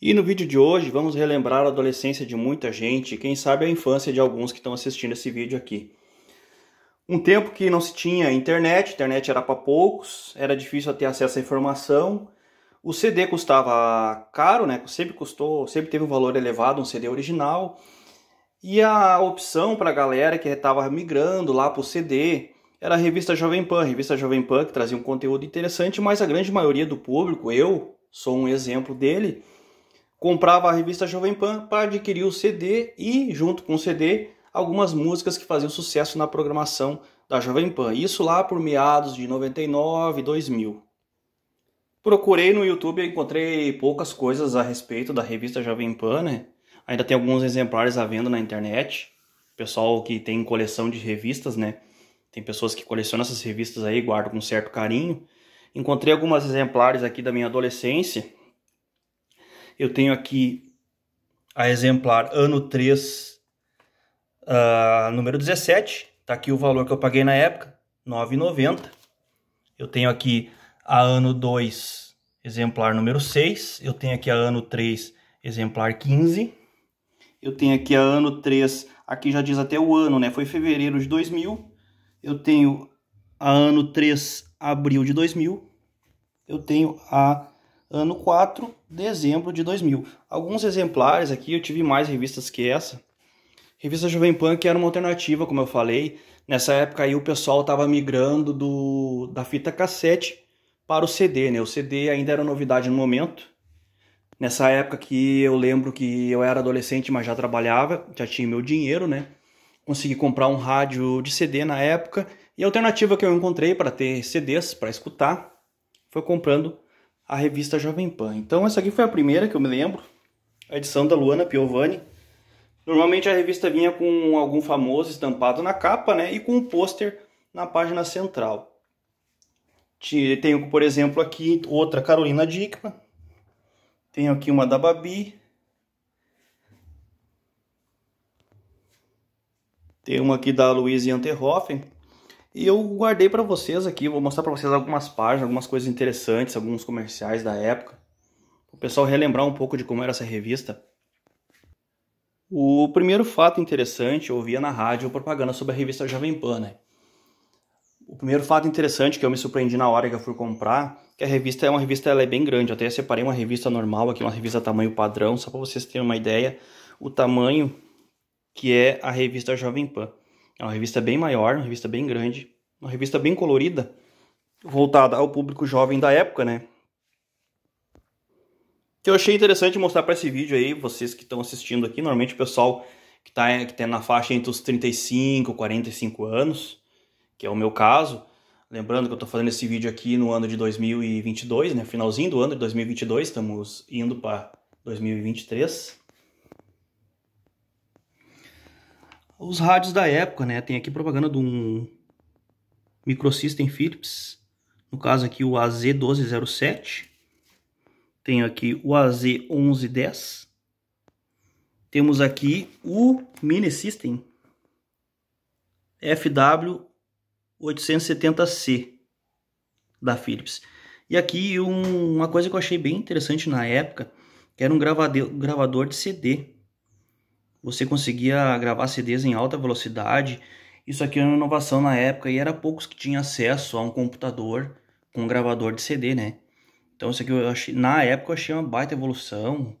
E no vídeo de hoje vamos relembrar a adolescência de muita gente quem sabe a infância de alguns que estão assistindo esse vídeo aqui. Um tempo que não se tinha internet, internet era para poucos, era difícil ter acesso à informação. O CD custava caro, né? Sempre custou, sempre teve um valor elevado, um CD original. E a opção para a galera que estava migrando lá para o CD era a revista Jovem Pan, a revista Jovem Pan que trazia um conteúdo interessante, mas a grande maioria do público, eu sou um exemplo dele, comprava a revista Jovem Pan para adquirir o CD e, junto com o CD, algumas músicas que faziam sucesso na programação da Jovem Pan. Isso lá por meados de 99, 2000. Procurei no YouTube e encontrei poucas coisas a respeito da revista Jovem Pan, né? Ainda tem alguns exemplares à venda na internet. Pessoal que tem coleção de revistas, né? Tem pessoas que colecionam essas revistas aí, guardam com certo carinho. Encontrei alguns exemplares aqui da minha adolescência eu tenho aqui a exemplar ano 3, uh, ah, número 17. Está aqui o valor que eu paguei na época, R$ 9,90. Eu tenho aqui a ano 2, exemplar número 6. Eu tenho aqui a ano 3, exemplar 15. Eu tenho aqui a ano 3, aqui já diz até o ano, né? Foi fevereiro de 2000. Eu tenho a ano 3, abril de 2000. Eu tenho a ano 4, dezembro de 2000. Alguns exemplares aqui, eu tive mais revistas que essa. Revista Jovem que era uma alternativa, como eu falei. Nessa época aí o pessoal estava migrando do, da fita cassete para o CD, né? O CD ainda era novidade no momento. Nessa época que eu lembro que eu era adolescente, mas já trabalhava, já tinha meu dinheiro, né? Consegui comprar um rádio de CD na época. E a alternativa que eu encontrei para ter CDs para escutar foi comprando a revista Jovem Pan. Então essa aqui foi a primeira que eu me lembro, a edição da Luana Piovani. Normalmente a revista vinha com algum famoso estampado na capa, né, e com um pôster na página central. Tenho, por exemplo, aqui outra Carolina Dickman. Tenho aqui uma da Babi. Tem uma aqui da Louise Anterhoffen. E eu guardei para vocês aqui, vou mostrar para vocês algumas páginas, algumas coisas interessantes, alguns comerciais da época. O pessoal relembrar um pouco de como era essa revista. O primeiro fato interessante, eu ouvia na rádio propaganda sobre a revista Jovem Pan, né? O primeiro fato interessante que eu me surpreendi na hora que eu fui comprar, que a revista é uma revista ela é bem grande. Eu até separei uma revista normal aqui, uma revista tamanho padrão, só para vocês terem uma ideia o tamanho que é a revista Jovem Pan. É uma revista bem maior, uma revista bem grande, uma revista bem colorida, voltada ao público jovem da época, né? Que eu achei interessante mostrar para esse vídeo aí, vocês que estão assistindo aqui, normalmente o pessoal que está que tá na faixa entre os 35 e 45 anos, que é o meu caso. Lembrando que eu estou fazendo esse vídeo aqui no ano de 2022, né? Finalzinho do ano de 2022, estamos indo para 2023. Os rádios da época, né? Tem aqui propaganda de um Microsystem Philips, no caso aqui o AZ1207. Tenho aqui o AZ1110. Temos aqui o Mini System FW870C da Philips. E aqui um, uma coisa que eu achei bem interessante na época, que era um gravador, gravador de CD você conseguia gravar CDs em alta velocidade. Isso aqui era uma inovação na época e era poucos que tinham acesso a um computador com um gravador de CD, né? Então isso aqui eu achei, na época eu achei uma baita evolução.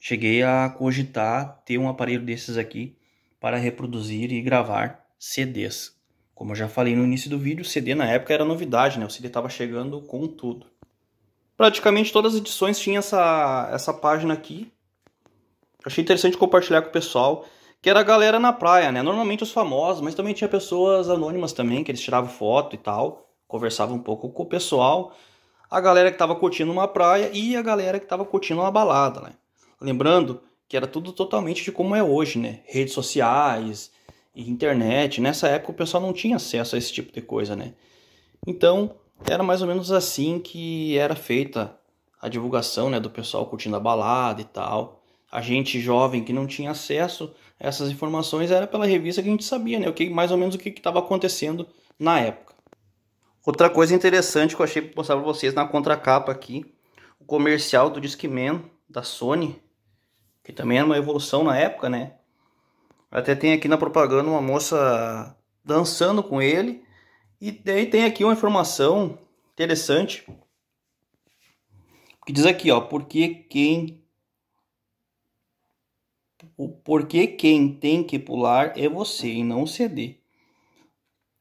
Cheguei a cogitar ter um aparelho desses aqui para reproduzir e gravar CDs. Como eu já falei no início do vídeo, CD na época era novidade, né? O CD estava chegando com tudo. Praticamente todas as edições tinham essa, essa página aqui, achei interessante compartilhar com o pessoal, que era a galera na praia, né? Normalmente os famosos, mas também tinha pessoas anônimas também, que eles tiravam foto e tal, conversavam um pouco com o pessoal, a galera que estava curtindo uma praia e a galera que estava curtindo uma balada, né? Lembrando que era tudo totalmente de como é hoje, né? Redes sociais e internet. Nessa época o pessoal não tinha acesso a esse tipo de coisa, né? Então, era mais ou menos assim que era feita a divulgação, né, do pessoal curtindo a balada e tal a gente jovem que não tinha acesso a essas informações era pela revista que a gente sabia, né? O que, mais ou menos o que estava acontecendo na época. Outra coisa interessante que eu achei para mostrar para vocês na contracapa aqui, o comercial do Discman da Sony, que também era uma evolução na época, né? Até tem aqui na propaganda uma moça dançando com ele. E daí tem aqui uma informação interessante. Que diz aqui, ó, porque quem o porquê quem tem que pular é você e não ceder.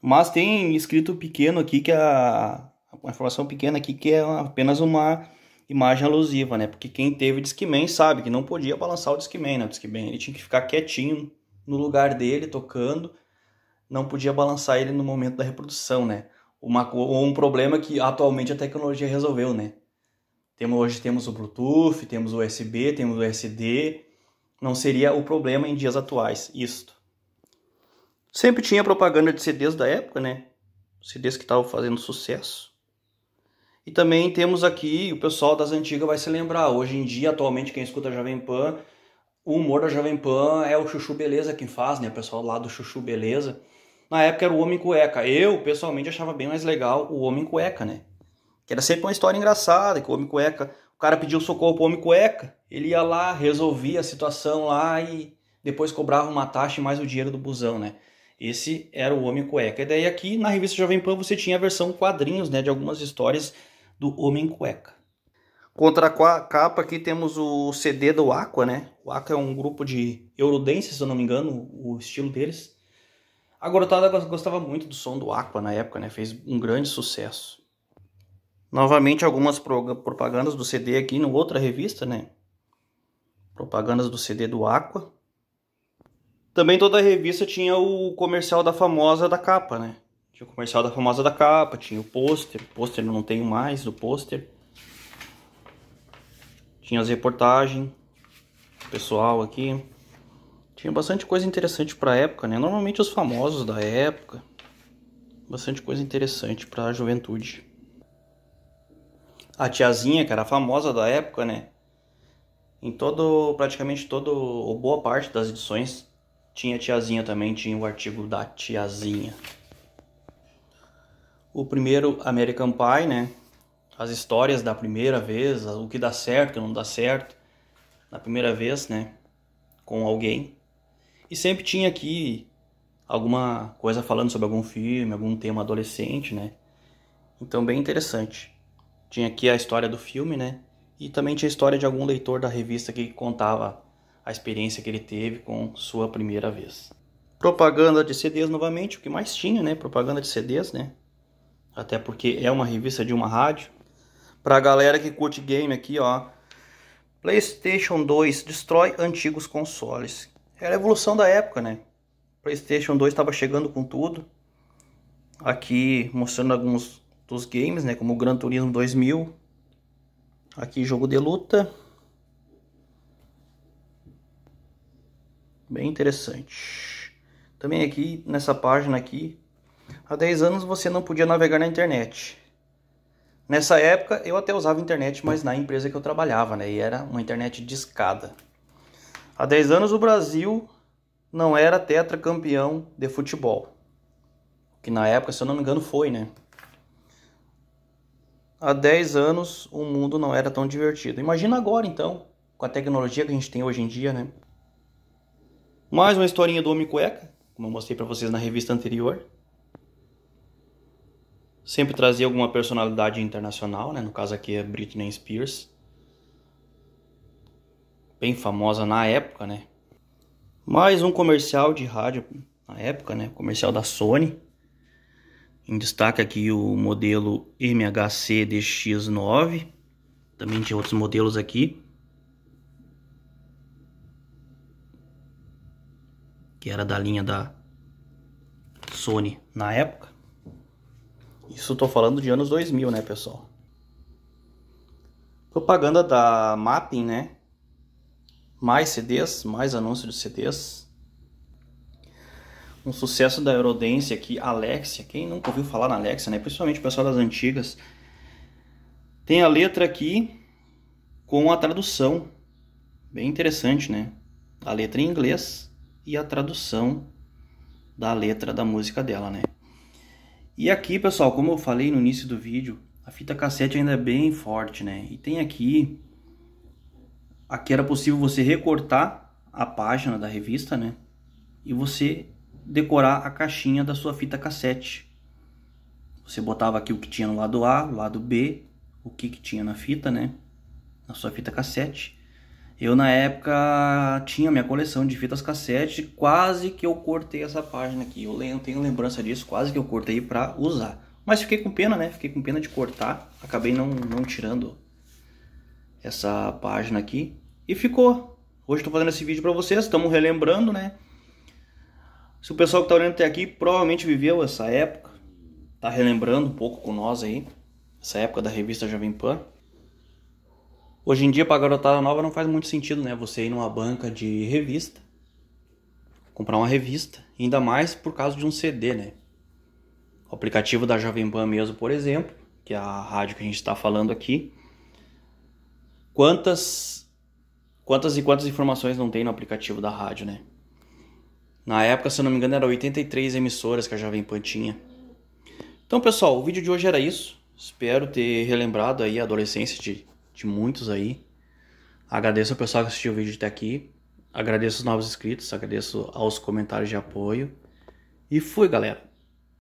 Mas tem escrito pequeno aqui que a uma informação pequena aqui que é apenas uma imagem alusiva, né? Porque quem teve Discman sabe que não podia balançar o Discman, né? O Discman ele tinha que ficar quietinho no lugar dele tocando, não podia balançar ele no momento da reprodução, né? Uma, um problema que atualmente a tecnologia resolveu, né? Temos, hoje temos o Bluetooth, temos o USB, temos o SD, não seria o problema em dias atuais, isto. Sempre tinha propaganda de CDs da época, né? CDs que estavam fazendo sucesso. E também temos aqui, o pessoal das antigas vai se lembrar, hoje em dia, atualmente, quem escuta Jovem Pan, o humor da Jovem Pan é o Chuchu Beleza quem faz, né? O pessoal lá do Chuchu Beleza. Na época era o Homem Cueca. Eu, pessoalmente, achava bem mais legal o Homem Cueca, né? Que era sempre uma história engraçada, que o Homem Cueca, cara pediu socorro pro Homem Cueca, ele ia lá, resolvia a situação lá e depois cobrava uma taxa e mais o dinheiro do busão, né? Esse era o Homem Cueca. E daí aqui na revista Jovem Pan você tinha a versão quadrinhos, né, de algumas histórias do Homem Cueca. Contra a capa aqui temos o CD do Aqua, né? O Aqua é um grupo de eurodenses, se eu não me engano, o estilo deles. A garotada gostava muito do som do Aqua na época, né? Fez um grande sucesso. Novamente algumas propagandas do CD aqui em outra revista, né? Propagandas do CD do Aqua. Também toda a revista tinha o comercial da famosa da capa, né? Tinha o comercial da famosa da capa, tinha o pôster. Pôster não tenho mais do pôster. Tinha as reportagens. Pessoal aqui. Tinha bastante coisa interessante para época, né? Normalmente os famosos da época. Bastante coisa interessante para a juventude. A tiazinha, que era famosa da época, né? Em todo, praticamente todo, ou boa parte das edições tinha tiazinha também, tinha o artigo da tiazinha. O primeiro American Pie, né? As histórias da primeira vez, o que dá certo, o que não dá certo. Na primeira vez, né? Com alguém. E sempre tinha aqui alguma coisa falando sobre algum filme, algum tema adolescente, né? Então, bem interessante. Tinha aqui a história do filme, né? E também tinha a história de algum leitor da revista que contava a experiência que ele teve com sua primeira vez. Propaganda de CDs novamente, o que mais tinha, né? Propaganda de CDs, né? Até porque é uma revista de uma rádio. Pra galera que curte game aqui, ó. PlayStation 2 destrói antigos consoles. Era a evolução da época, né? PlayStation 2 estava chegando com tudo. Aqui mostrando alguns dos games, né? Como o Gran Turismo 2000. Aqui jogo de luta. Bem interessante. Também aqui nessa página aqui, há 10 anos você não podia navegar na internet. Nessa época eu até usava internet, mas na empresa que eu trabalhava, né? E era uma internet de escada. Há 10 anos o Brasil não era tetracampeão de futebol. Que na época, se eu não me engano, foi, né? Há 10 anos o mundo não era tão divertido. Imagina agora então, com a tecnologia que a gente tem hoje em dia, né? Mais uma historinha do Homem Cueca, como eu mostrei para vocês na revista anterior. Sempre trazia alguma personalidade internacional, né? No caso aqui é Britney Spears. Bem famosa na época, né? Mais um comercial de rádio na época, né? Comercial da Sony. Em destaque aqui o modelo MHC DX9. Também tinha outros modelos aqui. que era da linha da Sony na época. Isso estou falando de anos 2000, né, pessoal? Propaganda da Mapping, né? Mais CDs, mais anúncios de CDs. Um sucesso da Eurodance aqui, Alexia. Quem nunca ouviu falar na Alexia, né? Principalmente o pessoal das antigas. Tem a letra aqui com a tradução. Bem interessante, né? A letra em inglês e a tradução da letra da música dela, né? E aqui, pessoal, como eu falei no início do vídeo, a fita cassete ainda é bem forte, né? E tem aqui aqui era possível você recortar a página da revista, né? E você decorar a caixinha da sua fita cassete. Você botava aqui o que tinha no lado A, lado B, o que, que tinha na fita, né? Na sua fita cassete. Eu na época tinha minha coleção de fitas cassete, quase que eu cortei essa página aqui. Eu tenho lembrança disso, quase que eu cortei para usar. Mas fiquei com pena, né? Fiquei com pena de cortar. Acabei não, não tirando essa página aqui. E ficou. Hoje estou fazendo esse vídeo para vocês, estamos relembrando, né? Se o pessoal que está olhando até aqui provavelmente viveu essa época, tá relembrando um pouco com nós aí, essa época da revista Jovem Pan. Hoje em dia, para garotada nova, não faz muito sentido, né? Você ir numa banca de revista, comprar uma revista, ainda mais por causa de um CD, né? O aplicativo da Jovem Pan mesmo, por exemplo, que é a rádio que a gente está falando aqui. Quantas, quantas e quantas informações não tem no aplicativo da rádio, né? Na época, se eu não me engano, era 83 emissoras que a Jovem Pan tinha. Então, pessoal, o vídeo de hoje era isso. Espero ter relembrado aí a adolescência de, de muitos aí. Agradeço ao pessoal que assistiu o vídeo até aqui. Agradeço os novos inscritos, agradeço aos comentários de apoio. E fui, galera!